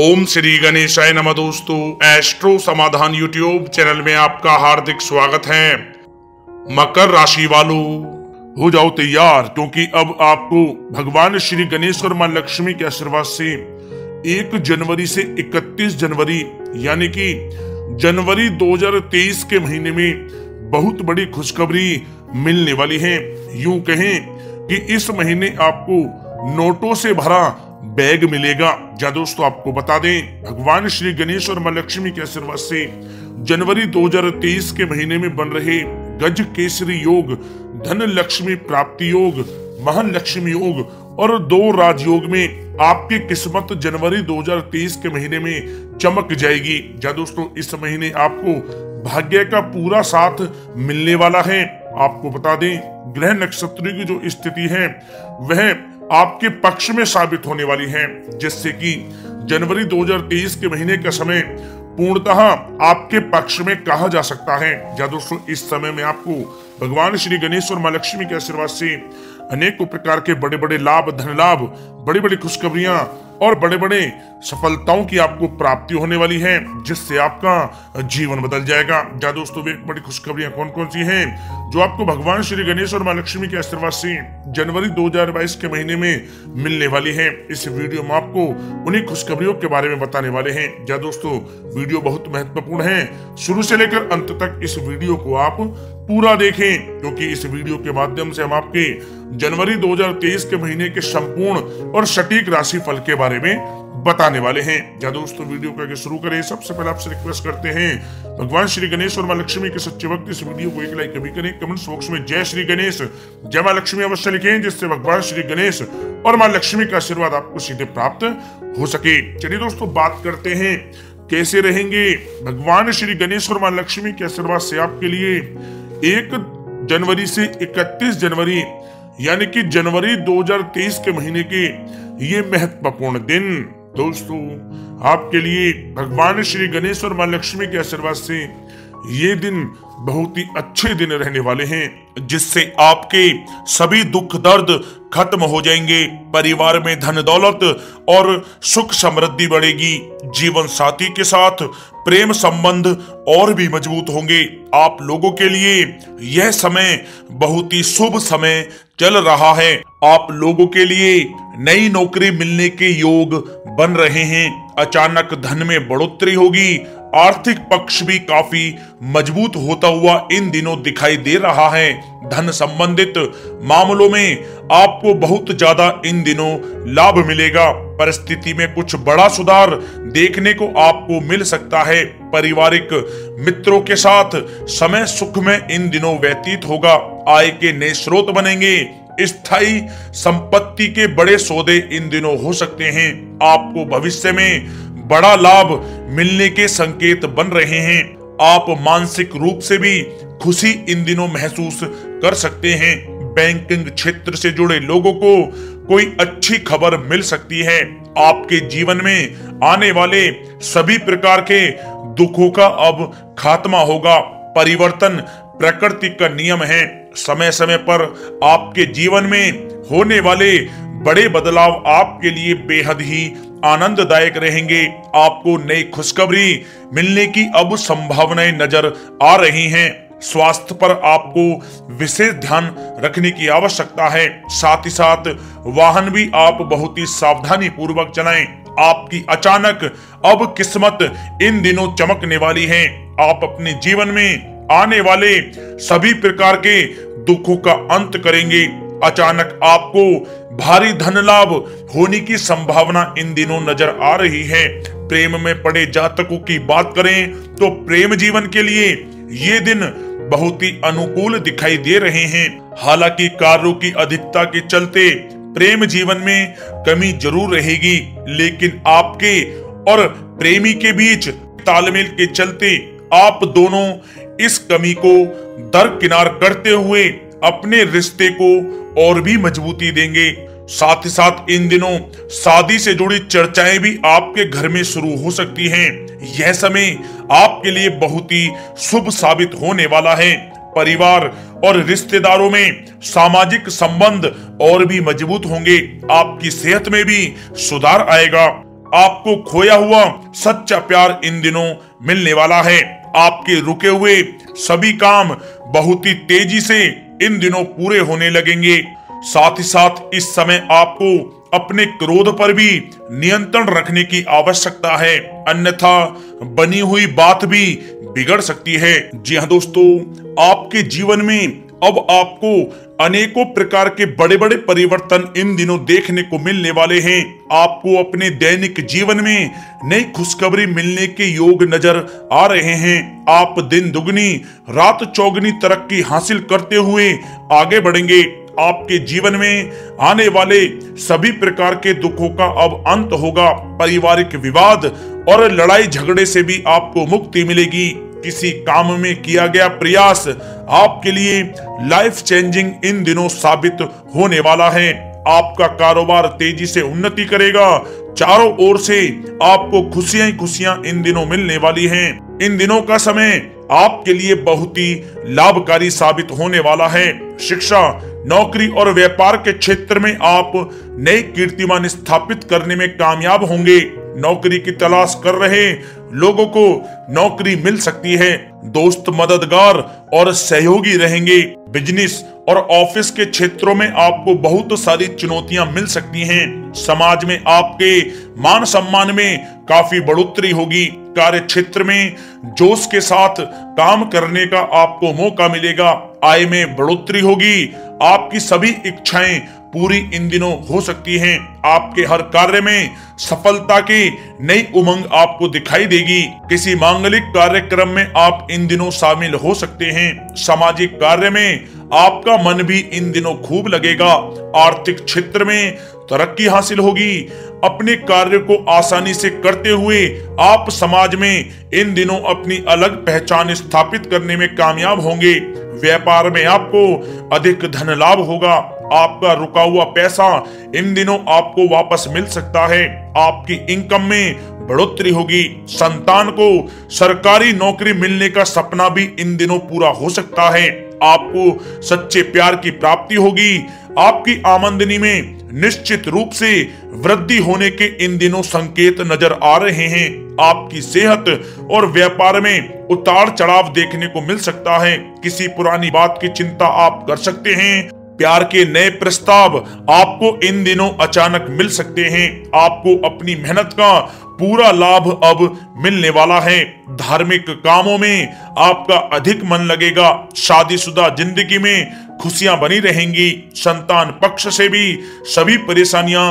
ओम श्री गणेशाय नमः दोस्तों एस्ट्रो समाधान यूट्यूब चैनल में आपका हार्दिक स्वागत है। मकर राशि वालों, हो जाओ तैयार, क्योंकि अब आपको भगवान श्री गणेश और माँ लक्ष्मी के आशीर्वाद से एक जनवरी से 31 जनवरी, यानी कि जनवरी 2023 के महीने में बहुत बड़ी खुशखबरी मिलने वाली है। यूँ कहें कि इस महीने आपको नोटों से भरा बैग मिलेगा। जा दोस्तों, आपको बता दें, भगवान श्री गणेश और माँ लक्ष्मी के आशीर्वाद से जनवरी 2023 के महीने में बन रहे गज केसरी योग धन लक्ष्मी प्राप्ति योग महान लक्ष्मी योग और दो राजयोग में आपकी किस्मत जनवरी 2023 के महीने में चमक जाएगी। जा दोस्तों, इस महीने आपको भाग्य का पूरा साथ मिलने वाला है। आपको बता दें, ग्रह नक्षत्र की जो स्थिति है, वह आपके पक्ष में साबित होने वाली है, जिससे कि जनवरी 2023 के महीने का समय पूर्णतः आपके पक्ष में कहा जा सकता है। या दोस्तों, इस समय में आपको भगवान श्री गणेश और माँ लक्ष्मी के आशीर्वाद से अनेकों प्रकार के बड़े बड़े लाभ धन लाभ बड़ी बड़ी खुशखबरियाँ और बड़े बड़े सफलताओं की आपको प्राप्ति होने वाली है, जिससे आपका जीवन बदल जाएगा। या दोस्तों वे बड़ी खुशखबरियाँ कौन कौन सी हैं? जो आपको भगवान श्री गणेश और माँ लक्ष्मी के आशीर्वाद से जनवरी 2022 के महीने में मिलने वाली है। इस वीडियो में आपको उन्हीं खुशखबरियों के बारे में बताने वाले हैं। या दोस्तों, वीडियो बहुत महत्वपूर्ण है। शुरू से लेकर अंत तक इस वीडियो को आप पूरा देखें, क्योंकि इस वीडियो के माध्यम से हम आपके जनवरी 2023 के महीने के संपूर्ण और सटीक राशि फल के बारे में बताने वाले हैं। या दोस्तों, वीडियो को शुरू करें। सबसे पहले आपसे रिक्वेस्ट करते हैं, भगवान श्री गणेश और माँ लक्ष्मी के सच्चे वक्त इस वीडियो को एक लाइक कभी करें। कमेंट बॉक्स में जय श्री गणेश, जय माँ लक्ष्मी अवश्य लिखें, जिससे भगवान श्री गणेश और माँ लक्ष्मी का आशीर्वाद आपको सीधे प्राप्त हो सके। चलिए दोस्तों, बात करते हैं, कैसे रहेंगे भगवान श्री गणेश और माँ लक्ष्मी के आशीर्वाद से आपके लिए। एक जनवरी से 31 जनवरी, यानी कि जनवरी 2023 के महीने के ये महत्वपूर्ण दिन। दोस्तों, आपके लिए भगवान श्री गणेश और माँ लक्ष्मी के आशीर्वाद से ये दिन बहुत ही अच्छे दिन रहने वाले हैं, जिससे आपके सभी दुख दर्द खत्म हो जाएँगे, परिवार में धन दौलत और सुख समृद्धि बढ़ेगी, जीवन साथी के साथ प्रेम संबंध और भी मज़बूत होंगे। आप लोगों के लिए यह समय बहुत ही शुभ समय चल रहा है। आप लोगों के लिए नई नौकरी मिलने के योग बन रहे हैं। अचानक धन में बढ़ोतरी होगी। आर्थिक पक्ष भी काफ़ी मज़बूत होता हुआ इन दिनों दिखाई दे रहा है। धन संबंधित मामलों में आपको बहुत ज़्यादा इन दिनों लाभ मिलेगा। परिस्थिति में कुछ बड़ा सुधार देखने को आपको मिल सकता है। पारिवारिक मित्रों के साथ समय सुख में इन दिनों व्यतीत होगा। आय के नए स्रोत बनेंगे। स्थायी संपत्ति के बड़े सौदे इन दिनों हो सकते हैं। आपको भविष्य में बड़ा लाभ मिलने के संकेत बन रहे हैं। आप मानसिक रूप से भी खुशी इन दिनों महसूस कर सकते हैं। बैंकिंग क्षेत्र से जुड़े लोगों को कोई अच्छी खबर मिल सकती है। आपके जीवन में आने वाले सभी प्रकार के दुखों का अब खात्मा होगा। परिवर्तन प्रकृति का नियम है। समय समय पर आपके जीवन में होने वाले बड़े बदलाव आपके लिए बेहद ही आनंददायक रहेंगे। आपको नई खुशखबरी मिलने की अब संभावनाएँ नज़र आ रही हैं। स्वास्थ्य पर आपको विशेष ध्यान रखने की आवश्यकता है। साथ ही साथ वाहन भी आप बहुत ही सावधानी पूर्वक चलाएँ। आपकी अचानक अब किस्मत इन दिनों चमकने वाली है। आप अपने जीवन में आने वाले सभी प्रकार के दुखों का अंत करेंगे। अचानक आपको भारी धन लाभ होने की संभावना इन दिनों नज़र आ रही है। प्रेम में पड़े जातकों की बात करें तो प्रेम जीवन के लिए ये दिन बहुत ही अनुकूल दिखाई दे रहे हैं। हालाँकि कार्यों की अधिकता के चलते प्रेम जीवन में कमी ज़रूर रहेगी, लेकिन आपके और प्रेमी के बीच तालमेल के चलते आप दोनों इस कमी को दरकिनार करते हुए अपने रिश्ते को और भी मजबूती देंगे। साथ ही साथ इन दिनों शादी से जुड़ी चर्चाएँ भी आपके घर में शुरू हो सकती हैं। यह समय आपके लिए बहुत ही शुभ साबित होने वाला है। परिवार और रिश्तेदारों में सामाजिक संबंध और भी मज़बूत होंगे। आपकी सेहत में भी सुधार आएगा। आपको खोया हुआ सच्चा प्यार इन दिनों मिलने वाला है। आपके रुके हुए सभी काम बहुत ही तेज़ी से इन दिनों पूरे होने लगेंगे। साथ ही साथ इस समय आपको अपने क्रोध पर भी नियंत्रण रखने की आवश्यकता है। अन्यथा बनी हुई बात भी बिगड़ सकती है। जी हाँ दोस्तों, आपके जीवन में अब आपको अनेकों प्रकार के बड़े बड़े परिवर्तन इन दिनों देखने को मिलने वाले हैं। आपको अपने दैनिक जीवन में नई खुशखबरी मिलने के योग नज़र आ रहे हैं। आप दिन दुगनी, रात चौगनी तरक्की हासिल करते हुए आगे बढ़ेंगे। आपके जीवन में आने वाले सभी प्रकार के दुखों का अब अंत होगा। पारिवारिक विवाद और लड़ाई झगड़े से भी आपको मुक्ति मिलेगी। किसी काम में किया गया प्रयास आपके लिए लाइफ चेंजिंग इन दिनों साबित होने वाला है। आपका कारोबार तेज़ी से उन्नति करेगा। चारों ओर से आपको खुशियाँ खुशियाँ इन दिनों मिलने वाली हैं। इन दिनों का समय आपके लिए बहुत ही लाभकारी साबित होने वाला है। शिक्षा, नौकरी और व्यापार के क्षेत्र में आप नए कीर्तिमान स्थापित करने में कामयाब होंगे। नौकरी की तलाश कर रहे लोगों को नौकरी मिल सकती है। दोस्त मददगार और सहयोगी रहेंगे। बिज़नेस और ऑफ़िस के क्षेत्रों में आपको बहुत सारी चुनौतियाँ मिल सकती हैं। समाज में आपके मान सम्मान में काफ़ी बढ़ोतरी होगी। कार्य क्षेत्र में जोश के साथ काम करने का आपको मौका मिलेगा, आय में बढ़ोतरी होगी। आपकी सभी इच्छाएँ पूरी इन दिनों हो सकती हैं। आपके हर कार्य में सफलता की नई उमंग आपको दिखाई देगी। किसी मांगलिक कार्यक्रम में आप इन दिनों शामिल हो सकते हैं। सामाजिक कार्य में आपका मन भी इन दिनों खूब लगेगा। आर्थिक क्षेत्र में तरक्की हासिल होगी। अपने कार्य को आसानी से करते हुए आप समाज में इन दिनों अपनी अलग पहचान स्थापित करने में कामयाब होंगे। व्यापार में आपको अधिक धन लाभ होगा। आपका रुका हुआ पैसा इन दिनों आपको वापस मिल सकता है। आपकी इनकम में बढ़ोतरी होगी। संतान को सरकारी नौकरी मिलने का सपना भी इन दिनों पूरा हो सकता है। आपको सच्चे प्यार की प्राप्ति होगी। आपकी आमंदनी में निश्चित रूप से वृद्धि होने के इन दिनों संकेत नज़र आ रहे हैं। आपकी सेहत और व्यापार में उतार चढ़ाव देखने को मिल सकता है। किसी पुरानी बात की चिंता आप कर सकते हैं। प्यार के नए प्रस्ताव आपको इन दिनों अचानक मिल सकते हैं। आपको अपनी मेहनत का पूरा लाभ अब मिलने वाला है। धार्मिक कामों में आपका अधिक मन लगेगा। शादीशुदा ज़िंदगी में खुशियाँ बनी रहेंगी। संतान पक्ष से भी सभी परेशानियाँ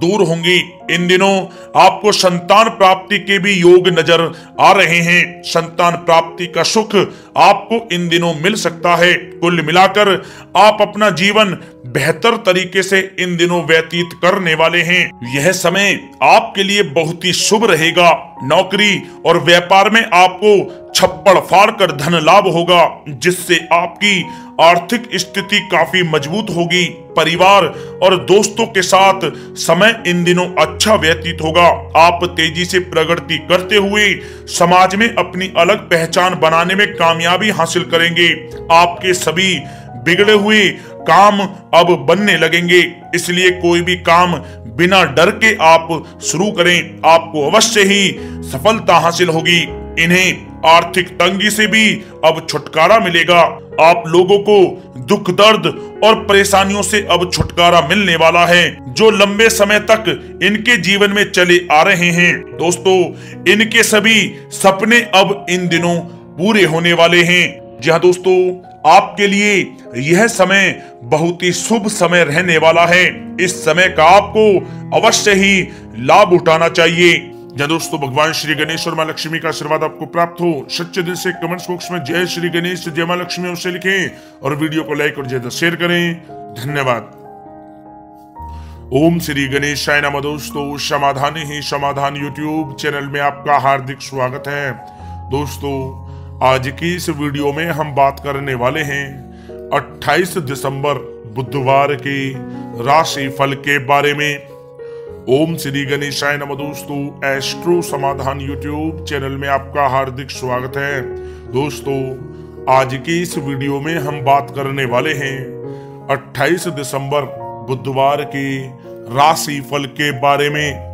दूर होंगी। इन दिनों आपको संतान प्राप्ति के भी योग नज़र आ रहे हैं। संतान प्राप्ति का सुख आपको इन दिनों मिल सकता है। कुल मिलाकर आप अपना जीवन बेहतर तरीके से इन दिनों व्यतीत करने वाले हैं। यह समय आपके लिए बहुत ही शुभ रहेगा। नौकरी और व्यापार में आपको छप्पड़ फाड़ कर धन लाभ होगा, जिससे आपकी आर्थिक स्थिति काफ़ी मज़बूत होगी। परिवार और दोस्तों के साथ समय इन दिनों अच्छा व्यतीत होगा। आप तेज़ी से प्रगति करते हुए समाज में अपनी अलग पहचान बनाने में कामयाबी हासिल करेंगे। आपके सभी बिगड़े हुए काम अब बनने लगेंगे। इसलिए कोई भी काम बिना डर के आप शुरू करें। आपको अवश्य ही सफलता हासिल होगी। इन्हें आर्थिक तंगी से भी अब छुटकारा मिलेगा। आप लोगों को दुख, दर्द और परेशानियों से अब छुटकारा मिलने वाला है, जो लंबे समय तक इनके जीवन में चले आ रहे हैं। दोस्तों, इनके सभी सपने अब इन दिनों पूरे होने वाले हैं। जी हाँ दोस्तों, आपके लिए यह समय बहुत ही शुभ समय रहने वाला है। इस समय का आपको अवश्य ही लाभ उठाना चाहिए। जय दोस्तों, भगवान श्री गणेश और माँ लक्ष्मी का आशीर्वाद आपको प्राप्त हो। सच्चे दिल से कमेंट्स बॉक्स में जय श्री गणेश, जय माँ लक्ष्मी अवश्य लिखें और वीडियो को लाइक और ज़्यादा शेयर करें। धन्यवाद। ओम श्री गणेशाय नमः दोस्तों, समाधान ही समाधान यूट्यूब चैनल में आपका हार्दिक स्वागत है। दोस्तों आज की इस वीडियो में हम बात करने वाले हैं 28 दिसंबर बुधवार की राशि फल के बारे में। ओम श्री गणेशाय नम दोस्तों एस्ट्रो समाधान यूट्यूब चैनल में आपका हार्दिक स्वागत है। दोस्तों, आज की इस वीडियो में हम बात करने वाले हैं 28 दिसंबर बुधवार की राशि फल के बारे में।